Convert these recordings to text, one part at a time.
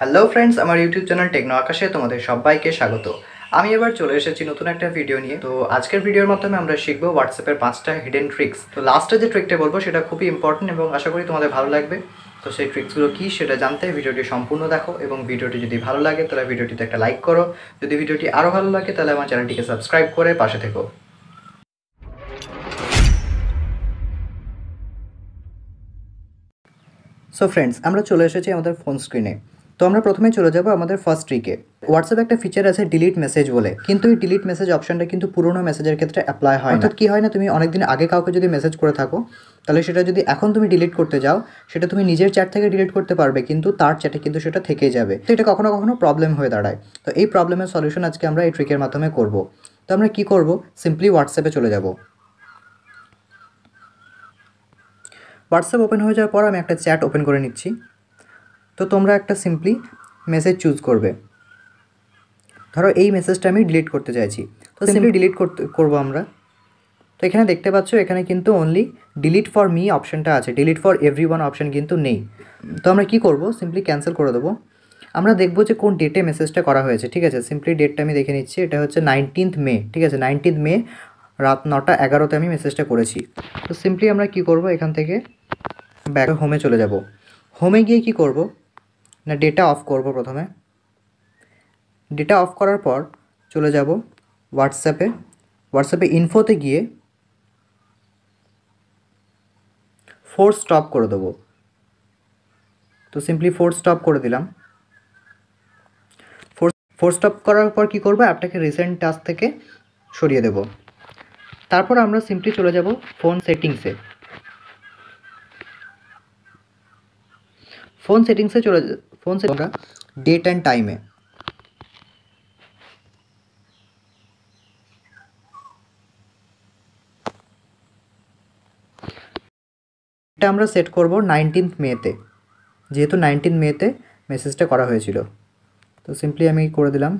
Hello friends আমার YouTube channel techno আকাশে তোমাদের সবাইকে স্বাগত। আমি এবার চলে এসেছি নতুন একটা ভিডিও নিয়ে। তো আজকের ভিডিওর মাধ্যমে আমরা শিখব হোয়াটসঅ্যাপের পাঁচটা হিডেন ট্রিক্স তো লাস্টে যে ট্রিকটা বলব, সেটা খুবই ইম্পর্টেন্ট এবং আশা করি তোমাদের ভালো লাগবে। তো সেই ট্রিক্সগুলো কী সেটা জানতে ভিডিওটি সম্পূর্ণ দেখো এবং ভিডিওটি যদি ভালো লাগে, তাহলে ভিডিওটিতে একটা লাইক করো। যদি ভিডিওটি আরও ভালো লাগে, তাহলে আমার চ্যানেলটিকে সাবস্ক্রাইব করে পাশে থেকো। সো ফ্রেন্ডস আমরা চলে এসেছি আমাদের ফোন স্ক্রিনে তো আমরা প্রথমে চলে যাব আমাদের ফার্স্ট ট্রিকে হোয়াটসঅ্যাপে একটা ফিচার আছে ডিলিট মেসেজ বলে। কিন্তু এই ডিলিট মেসেজ অপশনটা কিন্তু পুরোনো মেসেজের ক্ষেত্রে অ্যাপ্লাই হয় অর্থাৎ কি হয় না, তুমি অনেকদিন আগে কাউকে যদি মেসেজ করে থাকো, তাহলে সেটা যদি এখন তুমি ডিলিট করতে যাও, সেটা তুমি নিজের চ্যাট থেকে ডিলিট করতে পারবে, কিন্তু তার চ্যাটে কিন্তু সেটা থেকে যাবে। তো এটা কখনো কখনো প্রবলেম হয়ে দাঁড়ায়। তো এই প্রবলেমের সলিউশন আজকে আমরা এই ট্রিকের মাধ্যমে করব। তো আমরা কি করব? সিম্পলি হোয়াটসঅ্যাপে চলে যাব। হোয়াটসঅ্যাপ ওপেন হয়ে যাওয়ার পর আমি একটা চ্যাট ওপেন করে নিচ্ছি। তো তোমরা একটা সিম্পলি মেসেজ চুজ করবে। ধরো এই মেসেজটা আমি ডিলিট করতে চাইছি। তো সিম্পলি ডিলিট করতে করব আমরা। তো এখানে দেখতে পাচ্ছ এখানে কিন্তু অনলি ডিলিট ফর মি অপশানটা আছে। Delete for everyone option কিন্তু নেই। তো আমরা কি করব? সিম্পলি ক্যান্সেল করে দেবো। আমরা দেখব যে কোন ডেটে মেসেজটা করা হয়েছে ঠিক আছে? সিম্পলি ডেটটা আমি দেখে নিচ্ছি এটা হচ্ছে নাইনটিন্থ মে ঠিক আছে? নাইনটিন্থ মে রাত নটা এগারোতে আমি মেসেজটা করেছি। তো সিম্পলি আমরা কি করব? এখান থেকে ব্যাক হোমে চলে যাব। হোমে গিয়ে কি করব? না ডেটা অফ করব প্রথমে। ডেটা অফ করার পর চলে যাব হোয়াটসঅ্যাপে হোয়াটসঅ্যাপে ইনফোতে গিয়ে ফোর স্টপ করে দেবো। তো সিম্পলি ফোর স্টপ করে দিলাম। ফোর ফোর স্টপ করার পর কী করব? অ্যাপটাকে রিসেন্ট টাস্ক থেকে সরিয়ে দেব। তারপর আমরা সিম্পলি চলে যাব ফোন সেটিংসে ফোন সেটিংসে চলে ফোন সেটিং আমরা ডেট অ্যান্ড টাইমে এটা আমরা সেট করব নাইনটিন্থ মেতে যেহেতু নাইনটিন মেতে মেসেজটা করা হয়েছিল। তো সিম্পলি আমি করে দিলাম।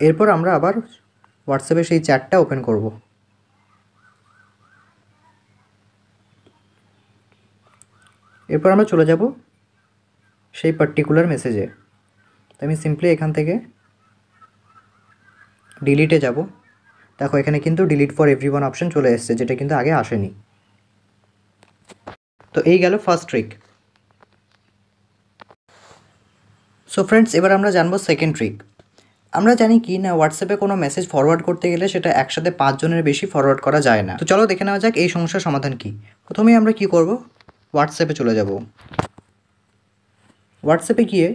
এরপর আমরা আবার হোয়াটসঅ্যাপে সেই চ্যাটটা ওপেন করব। এরপর আমরা চলে যাব সেই পার্টিকুলার মেসেজে তো আমি সিম্পলি এখান থেকে ডিলিটে যাব। দেখো, এখানে কিন্তু delete for everyone option চলে এসছে, যেটা কিন্তু আগে আসেনি। তো এই গেল ফার্স্ট ট্রিক সো ফ্রেন্ডস এবার আমরা জানব সেকেন্ড ট্রিক আমরা জানি কি না হোয়াটসঅ্যাপে কোনো মেসেজ ফরওয়ার্ড করতে গেলে সেটা একসাথে পাঁচজনের বেশি ফরওয়ার্ড করা যায় না। তো চলো দেখে নেওয়া যাক এই সমস্যার সমাধান কি। প্রথমেই আমরা কি করব? হোয়াটসঅ্যাপে চলে যাব। হোয়াটসঅ্যাপে গিয়ে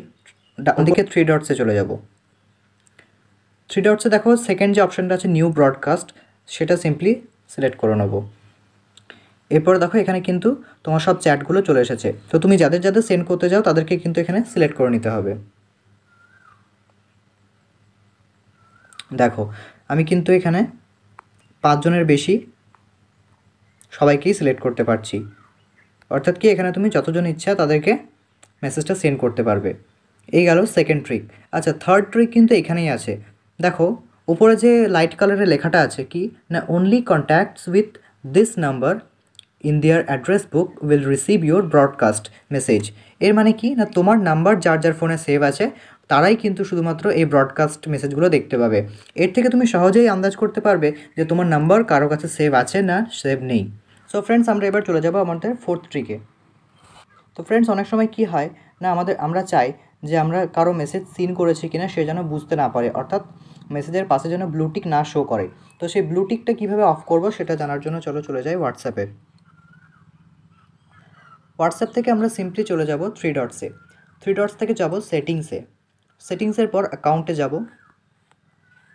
ডান দিকে থ্রি ডটসে চলে যাব। থ্রি ডটসে দেখো সেকেন্ড যে অপশানটা আছে নিউ ব্রডকাস্ট সেটা সিম্পলি সিলেক্ট করে নেব। এরপর দেখো এখানে কিন্তু তোমার সব চ্যাটগুলো চলে এসেছে। তো তুমি যাদের যাদের সেন্ড করতে যাও তাদেরকে কিন্তু এখানে সিলেক্ট করে নিতে হবে। দেখো আমি কিন্তু এখানে পাঁচজনের বেশি সবাইকেই সিলেক্ট করতে পারছি। অর্থাৎ কি, এখানে তুমি যতজন ইচ্ছা তাদেরকে মেসেজটা সেন্ড করতে পারবে। এই গেল সেকেন্ড ট্রিক আচ্ছা থার্ড ট্রিক কিন্তু এখানেই আছে। দেখো, উপরে যে লাইট কালারের লেখাটা আছে কি না only contacts with this number in their address book will receive your broadcast message এর মানে কি, না, তোমার নাম্বার যার যার ফোনে সেভ আছে, তারাই কিন্তু শুধুমাত্র এই ব্রডকাস্ট মেসেজগুলো দেখতে পাবে। এর থেকে তুমি সহজেই আন্দাজ করতে পারবে যে তোমার নাম্বার কারও কাছে সেভ আছে না সেভ নেই। সো ফ্রেন্ডস আমরা এবার চলে যাব আমাদের ফোর্থ ট্রিকে তো ফ্রেন্ডস অনেক সময় কি হয় না, আমাদের, আমরা চাই যে আমরা কারও মেসেজ সিন করেছি কিনা, সে যেন বুঝতে না পারে। অর্থাৎ মেসেজের পাশে যেন ব্লুটিক না শো করে। তো সেই ব্লুটিকটা কীভাবে অফ করব, সেটা জানার জন্য চলো চলে যাই হোয়াটসঅ্যাপে হোয়াটসঅ্যাপ থেকে আমরা সিম্পলি চলে যাব থ্রি ডটসে থ্রি ডটস থেকে যাব সেটিংসে সেটিংসের পর অ্যাকাউন্টে যাব।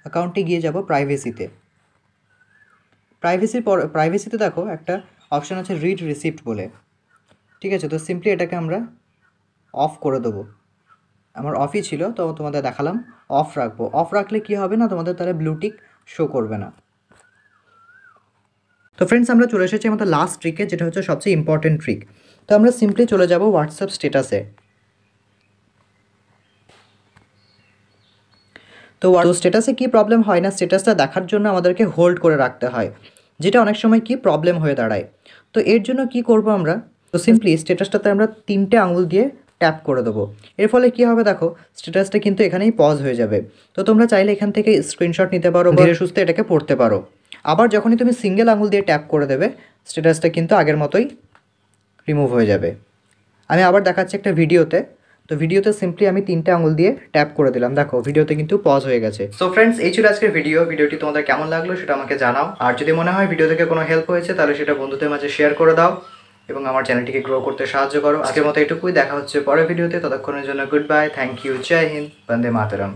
অ্যাকাউন্টে গিয়ে যাব প্রাইভেসিতে প্রাইভেসির পর প্রাইভেসিতে দেখো একটা অপশান আছে রিড রিসিপ্ট বলে। ঠিক আছে, তো সিম্পলি এটাকে আমরা অফ করে দেবো। আমার অফই ছিল, তো তোমাদের দেখালাম। অফ রাখব। অফ রাখলে কি হবে না, তোমাদের তাহলে ব্লুটিক শো করবে না। তো ফ্রেন্ডস আমরা চলে এসেছি আমাদের লাস্ট ট্রিকে যেটা হচ্ছে সবচেয়ে ইম্পর্টেন্ট ট্রিক তো আমরা সিম্পলি চলে যাব হোয়াটসঅ্যাপ স্টেটাসে তো স্টেটাসে কি প্রবলেম হয় না? স্টেটাসটা দেখার জন্য আমাদেরকে হোল্ড করে রাখতে হয় যেটা অনেক সময় কি প্রবলেম হয়ে দাঁড়ায়। তো এর জন্য কি করব আমরা? তো সিম্পলি স্ট্যাটাসটাতে আমরা তিনটে আঙুল দিয়ে ট্যাপ করে দেবো। এর ফলে কি হবে দেখো স্ট্যাটাসটা কিন্তু এখানেই পজ হয়ে যাবে। তো তোমরা চাইলে এখান থেকে স্ক্রিনশট নিতে পারো ধীরে সুস্থে এটাকে পড়তে পারো। আবার যখনই তুমি সিঙ্গেল আঙুল দিয়ে ট্যাপ করে দেবে স্ট্যাটাসটা কিন্তু আগের মতোই রিমুভ হয়ে যাবে। আমি আবার দেখাচ্ছি একটা ভিডিওতে তো ভিডিওতে সিম্পলি আমি তিনটে আঙুল দিয়ে ট্যাপ করে দিলাম। দেখো, ভিডিওতে কিন্তু পজ হয়ে গেছে। সো ফ্রেন্ডস এই ছিল আজকের ভিডিও ভিডিওটি তোমাদের কেমন লাগল সেটা আমাকে জানাও। আর যদি মনে হয় ভিডিও থেকে কোনো হেল্প হয়েছে, তাহলে সেটা বন্ধুদের মাঝে শেয়ার করে দাও এবং আমার চ্যানেলটিকে গ্রো করতে সাহায্য করো। আজকের মতো এটুকুই। দেখা হচ্ছে পরের ভিডিওতে ততক্ষণের জন্য গুড বাই থ্যাংক ইউ জয় হিন্দ বন্দে মাতরম